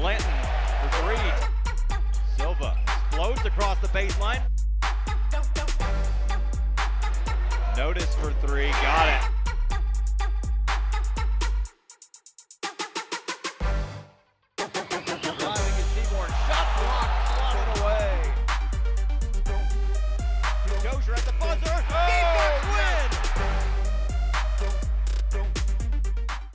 Blanton for three. Silva explodes across the baseline. Notice for three, got it. Dozier at the buzzer.